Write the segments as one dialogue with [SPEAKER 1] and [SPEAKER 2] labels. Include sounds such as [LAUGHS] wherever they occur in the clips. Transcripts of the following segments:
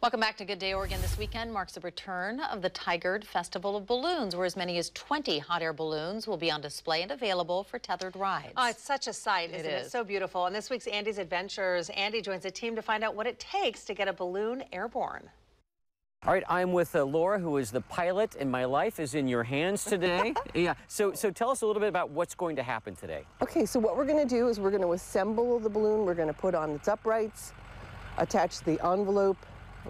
[SPEAKER 1] Welcome back to Good Day Oregon. This weekend marks the return of the Tigard Festival of Balloons, where as many as 20 hot air balloons will be on display and available for tethered rides.
[SPEAKER 2] Oh, it's such a sight, isn't
[SPEAKER 1] It
[SPEAKER 2] it?
[SPEAKER 1] is.
[SPEAKER 2] So beautiful. And this week's Andy's Adventures, Andy joins a team to find out what it takes to get a balloon airborne.
[SPEAKER 3] All right, I'm with uh, Laura, who is the pilot, and my life is in your hands today. [LAUGHS] yeah. So, so tell us a little bit about what's going to happen today.
[SPEAKER 4] Okay, so what we're going to do is we're going to assemble the balloon. We're going to put on its uprights, attach the envelope,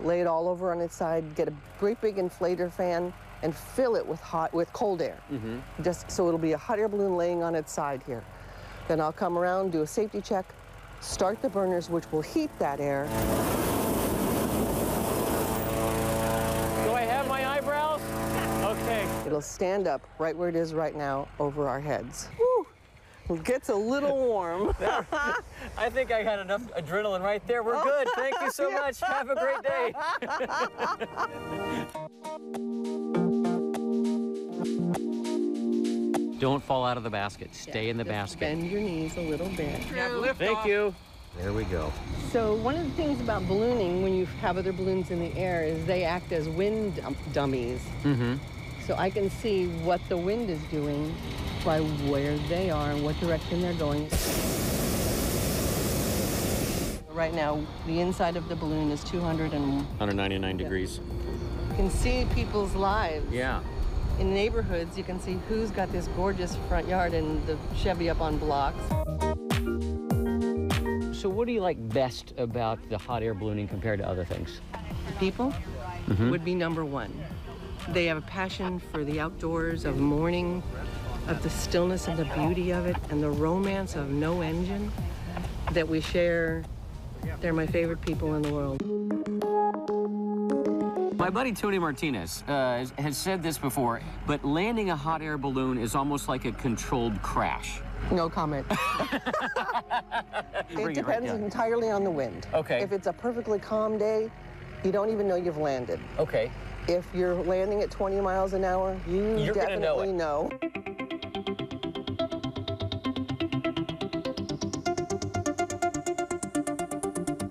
[SPEAKER 4] lay it all over on its side, get a great big inflator fan, and fill it with hot with cold air. Mm-hmm. Just so it'll be a hot air balloon laying on its side here. Then I'll come around, do a safety check, start the burners, which will heat that air.
[SPEAKER 3] Do I have my eyebrows? Okay.
[SPEAKER 4] It'll stand up right where it is right now over our heads. Woo! It gets a little warm. [LAUGHS]
[SPEAKER 3] I think I had enough adrenaline right there. We're good. Thank you so [LAUGHS] much. Have a great day. [LAUGHS] Don't fall out of the basket. Stay in the
[SPEAKER 4] Just
[SPEAKER 3] basket.
[SPEAKER 4] Bend your knees a little bit.
[SPEAKER 3] Thank you. There we go.
[SPEAKER 4] So one of the things about ballooning when you have other balloons in the air is they act as wind dum- dummies.
[SPEAKER 3] Mm-hmm.
[SPEAKER 4] So I can see what the wind is doing by where they are and what direction they're going. Right now, the inside of the balloon is 200 and
[SPEAKER 3] 199 degrees.
[SPEAKER 4] you can see people's lives.
[SPEAKER 3] Yeah.
[SPEAKER 4] In neighborhoods, you can see who's got this gorgeous front yard and the Chevy up on blocks.
[SPEAKER 3] So what do you like best about the hot air ballooning compared to other things?
[SPEAKER 4] People
[SPEAKER 3] Mhm.
[SPEAKER 4] would be number one. They have a passion for the outdoors, of morning, of the stillness and the beauty of it, and the romance of no engine that we share. They're my favorite people in the world.
[SPEAKER 3] My buddy Tony Martinez uh, has- has said this before, but landing a hot air balloon is almost like a controlled crash.
[SPEAKER 4] No comment. [LAUGHS]
[SPEAKER 3] Bring
[SPEAKER 4] it
[SPEAKER 3] right
[SPEAKER 4] depends
[SPEAKER 3] down.
[SPEAKER 4] entirely on the wind.
[SPEAKER 3] Okay.
[SPEAKER 4] If it's a perfectly calm day, you don't even know you've landed.
[SPEAKER 3] Okay.
[SPEAKER 4] If you're landing at 20 miles an hour, you
[SPEAKER 3] You're gonna know
[SPEAKER 4] definitely know.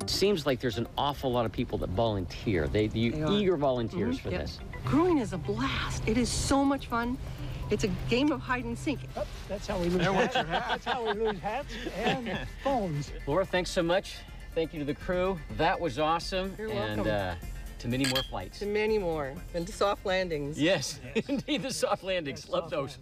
[SPEAKER 3] Seems like there's an awful lot of people that volunteer. They, you,
[SPEAKER 4] They are.
[SPEAKER 3] eager volunteers for
[SPEAKER 4] Yep.
[SPEAKER 3] this.
[SPEAKER 4] Crewing is a blast. It is so much fun. It's a game of hide and seek.
[SPEAKER 5] That's how we lose hats. That's how we lose hats and [LAUGHS] phones.
[SPEAKER 3] Laura, thanks so much. Thank you to the crew. That was awesome.
[SPEAKER 4] You're
[SPEAKER 3] and
[SPEAKER 4] welcome.
[SPEAKER 3] uh, to many more flights.
[SPEAKER 4] To many more. And to soft landings.
[SPEAKER 3] Yes, [LAUGHS] indeed, the soft landings. Love those.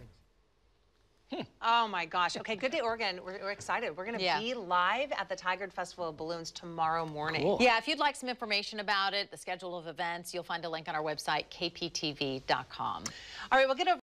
[SPEAKER 3] Hmm.
[SPEAKER 2] Oh my gosh. Okay, Good Day Oregon. We're, we're excited. We're going to
[SPEAKER 1] Yeah.
[SPEAKER 2] be live at the Tigard Festival of Balloons tomorrow morning.
[SPEAKER 3] Cool.
[SPEAKER 1] Yeah, if you'd like some information about it, the schedule of events, you'll find a link on our website, kptv.com.
[SPEAKER 2] All right, we'll get over.